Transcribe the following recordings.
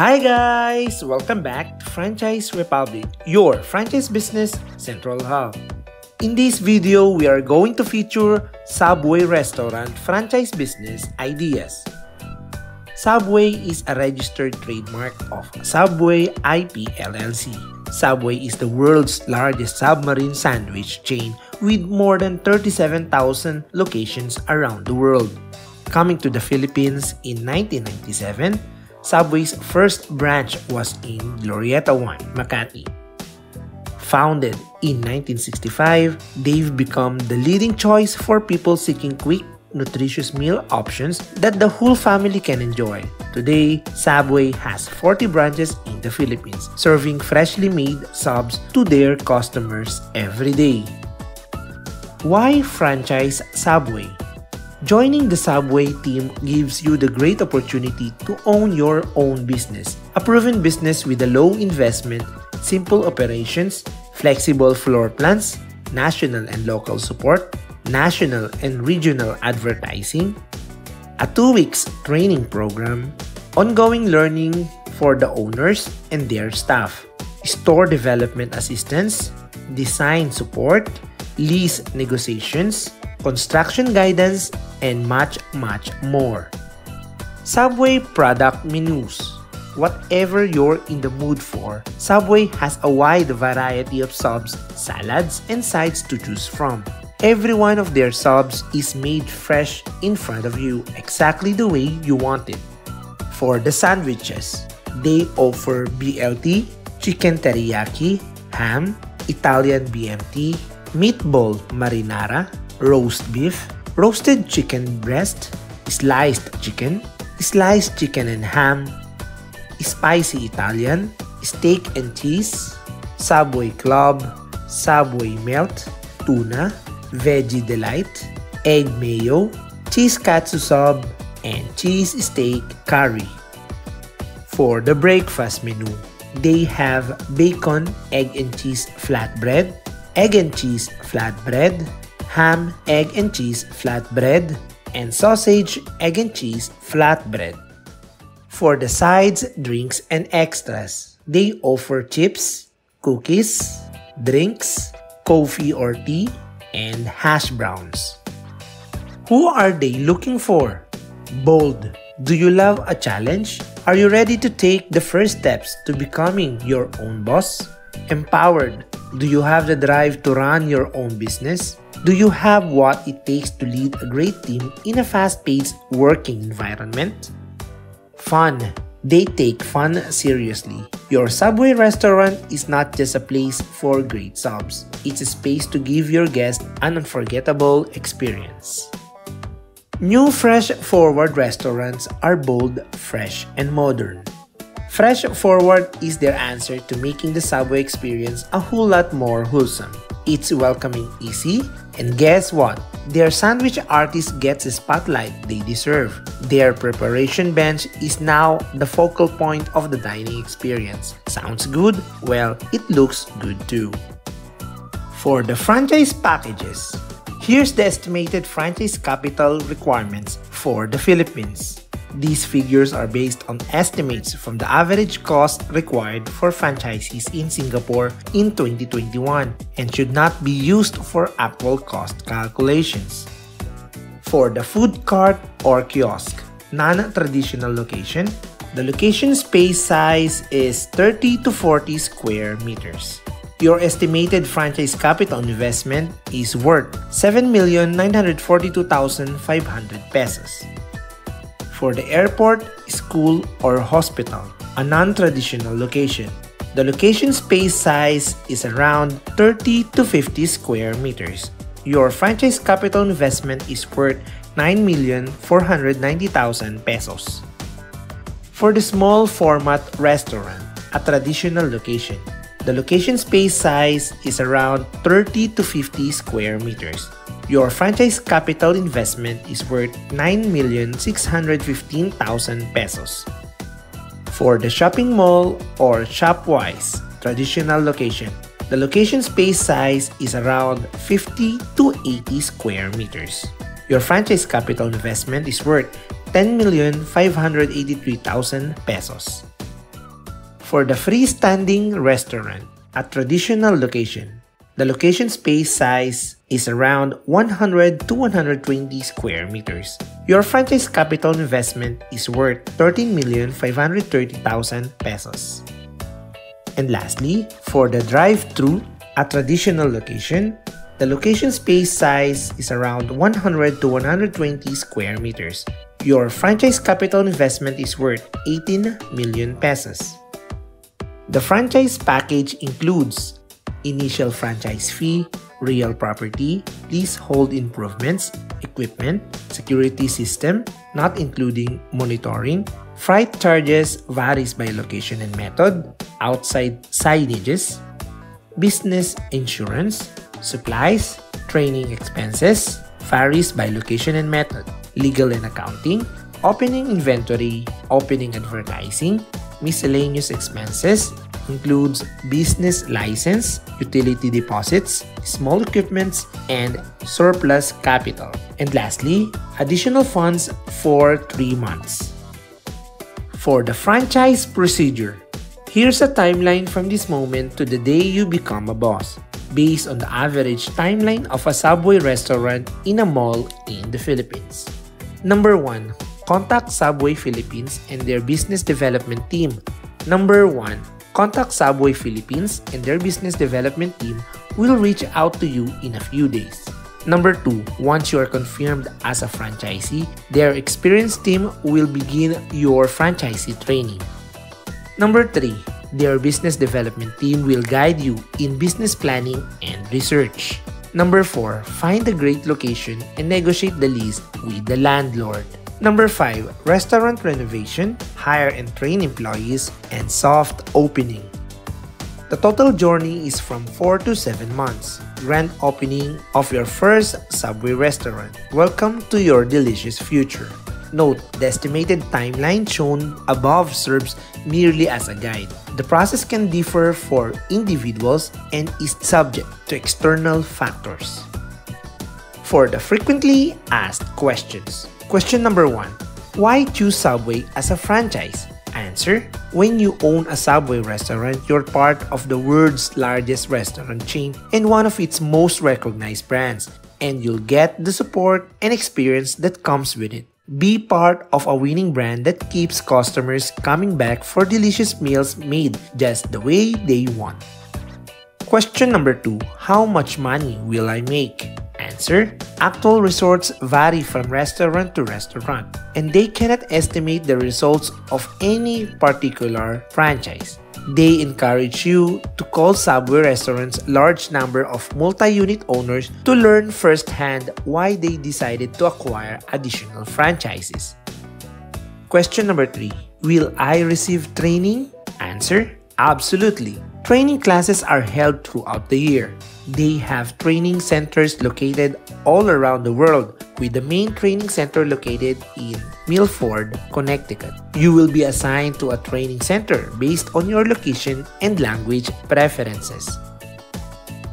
Hi guys! Welcome back to Franchise Republic, your franchise business central hub. In this video, we are going to feature Subway Restaurant franchise business ideas. Subway is a registered trademark of Subway IP LLC. Subway is the world's largest submarine sandwich chain with more than 37,000 locations around the world. Coming to the Philippines in 1997, Subway's first branch was in Glorietta 1, Makati. Founded in 1965, they've become the leading choice for people seeking quick, nutritious meal options that the whole family can enjoy. Today, Subway has 40 branches in the Philippines, serving freshly made subs to their customers every day. Why franchise Subway? Joining the Subway team gives you the great opportunity to own your own business. A proven business with a low investment, simple operations, flexible floor plans, national and local support, national and regional advertising, a two weeks training program, ongoing learning for the owners and their staff, store development assistance, design support, lease negotiations, construction guidance, and much, much more. Subway product menus. Whatever you're in the mood for, Subway has a wide variety of subs, salads, and sides to choose from. Every one of their subs is made fresh in front of you exactly the way you want it. For the sandwiches, they offer BLT, chicken teriyaki, ham, Italian BMT, meatball marinara, roast beef, roasted chicken breast, sliced chicken, sliced chicken and ham, spicy Italian, steak and cheese, Subway Club, Subway Melt, tuna, veggie delight, egg mayo, cheese katsu sub, and cheese steak curry. For the breakfast menu, they have bacon, egg and cheese flatbread, egg and cheese flatbread, ham, egg and cheese flatbread, and sausage, egg and cheese flatbread. For the sides, drinks, and extras, they offer chips, cookies, drinks, coffee or tea, and hash browns. Who are they looking for? Bold. Do you love a challenge? Are you ready to take the first steps to becoming your own boss? Empowered. Do you have the drive to run your own business? Do you have what it takes to lead a great team in a fast-paced working environment? Fun. They take fun seriously. Your Subway restaurant is not just a place for great subs. It's a space to give your guests an unforgettable experience. New Fresh Forward restaurants are bold, fresh, and modern. Fresh Forward is their answer to making the Subway experience a whole lot more wholesome. It's welcoming easy, and guess what? Their sandwich artist gets the spotlight they deserve. Their preparation bench is now the focal point of the dining experience. Sounds good? Well, it looks good too. For the franchise packages, here's the estimated franchise capital requirements for the Philippines. These figures are based on estimates from the average cost required for franchisees in Singapore in 2021 and should not be used for actual cost calculations. For the food cart or kiosk, non-traditional location, the location space size is 30 to 40 square meters. Your estimated franchise capital investment is worth 7,942,500 pesos for the airport, school, or hospital, a non-traditional location. The location space size is around 30 to 50 square meters. Your franchise capital investment is worth 9,490,000 pesos. For the small format restaurant, a traditional location, the location space size is around 30 to 50 square meters. Your franchise capital investment is worth 9,615,000 pesos. For the shopping mall or Shopwise traditional location, the location space size is around 50 to 80 square meters. Your franchise capital investment is worth 10,583,000 pesos. For the freestanding restaurant, a traditional location, the location space size is around 100 to 120 square meters. Your franchise capital investment is worth 13,530,000 pesos. And lastly, for the drive-thru, a traditional location, the location space size is around 100 to 120 square meters. Your franchise capital investment is worth 18 million pesos. The franchise package includes initial franchise fee, real property, leasehold improvements, equipment, security system, not including monitoring, freight charges varies by location and method, outside signages, business insurance, supplies, training expenses, varies by location and method, legal and accounting, opening inventory, opening advertising, miscellaneous expenses, includes business license, utility deposits, small equipments, and surplus capital. And lastly, additional funds for 3 months. For the franchise procedure, here's a timeline from this moment to the day you become a boss based on the average timeline of a Subway restaurant in a mall in the Philippines. Number 1. Contact Subway Philippines and their business development team. Number 1 Contact Subway Philippines and their business development team will reach out to you in a few days. Number 2, once you are confirmed as a franchisee, their experienced team will begin your franchisee training. Number 3, their business development team will guide you in business planning and research. Number 4, find a great location and negotiate the lease with the landlord. Number 5. Restaurant renovation, hire and train employees, and soft opening. The total journey is from 4 to 7 months. Grand opening of your first Subway restaurant. Welcome to your delicious future. Note, the estimated timeline shown above serves merely as a guide. The process can differ for individuals and is subject to external factors. For the frequently asked questions, Question number one Why choose Subway as a franchise? Answer When you own a Subway restaurant, you're part of the world's largest restaurant chain and one of its most recognized brands, and you'll get the support and experience that comes with it. Be part of a winning brand that keeps customers coming back for delicious meals made just the way they want. Question number two How much money will I make? Answer Actual resorts vary from restaurant to restaurant, and they cannot estimate the results of any particular franchise. They encourage you to call Subway restaurants' large number of multi-unit owners to learn firsthand why they decided to acquire additional franchises. Question number 3. Will I receive training? Answer Absolutely. Training classes are held throughout the year. They have training centers located all around the world, with the main training center located in Milford, Connecticut. You will be assigned to a training center based on your location and language preferences.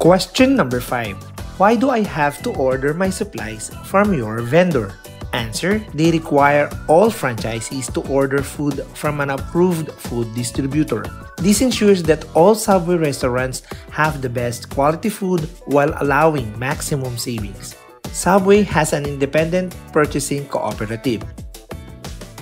Question number 5. Why do I have to order my supplies from your vendor? Answer, they require all franchisees to order food from an approved food distributor. This ensures that all Subway restaurants have the best quality food while allowing maximum savings. Subway has an independent purchasing cooperative.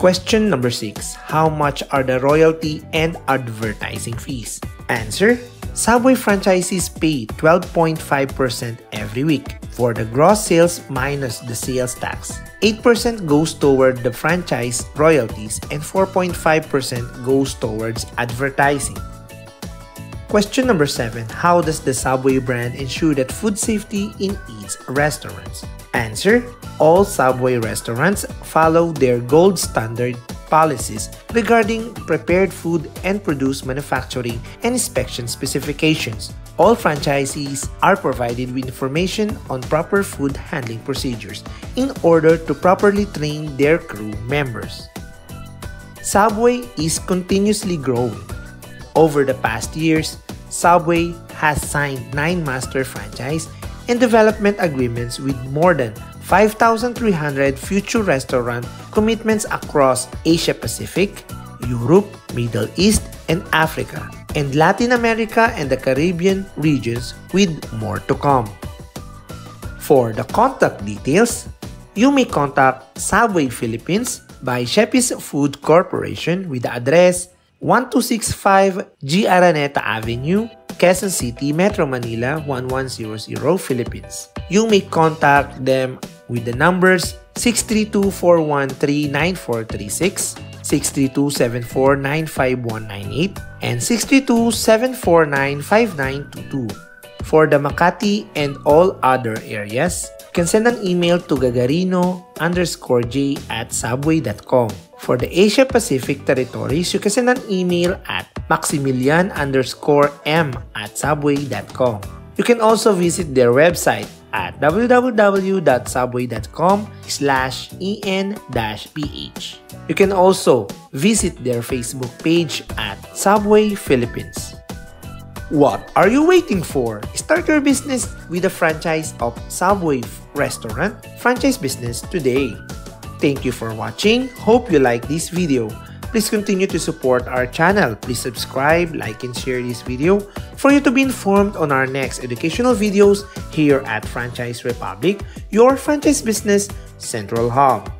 Question number 6. How much are the royalty and advertising fees? Answer. Subway franchisees pay 12.5% every week for the gross sales minus the sales tax. 8% goes toward the franchise royalties and 4.5% goes towards advertising. Question number 7. How does the Subway brand ensure that food safety in its restaurants? Answer. All Subway restaurants follow their gold standard policies regarding prepared food and produce manufacturing and inspection specifications. All franchisees are provided with information on proper food handling procedures in order to properly train their crew members. Subway is continuously growing. Over the past years, Subway has signed 9 master franchise and development agreements with more than 5,300 future restaurant commitments across Asia Pacific, Europe, Middle East, and Africa, and Latin America and the Caribbean regions with more to come. For the contact details, you may contact Subway Philippines by Shepis Food Corporation with the address 1265 G. Araneta Avenue, Quezon City, Metro Manila 1100, Philippines. You may contact them with the numbers 632-413-9436, 632-749-5198, and 632-749-5922. For the Makati and all other areas, you can send an email to gagarino underscore j at subway.com. For the Asia Pacific territories, you can send an email at maximilian underscore m at subway.com. You can also visit their website at www.subway.com slash en-ph. You can also visit their Facebook page at Subway Philippines. What are you waiting for? Start your business with a franchise of Subway restaurant franchise business today. Thank you for watching. Hope you like this video. Please continue to support our channel. Please subscribe, like, and share this video for you to be informed on our next educational videos here at Franchise Republic, your franchise business central hub.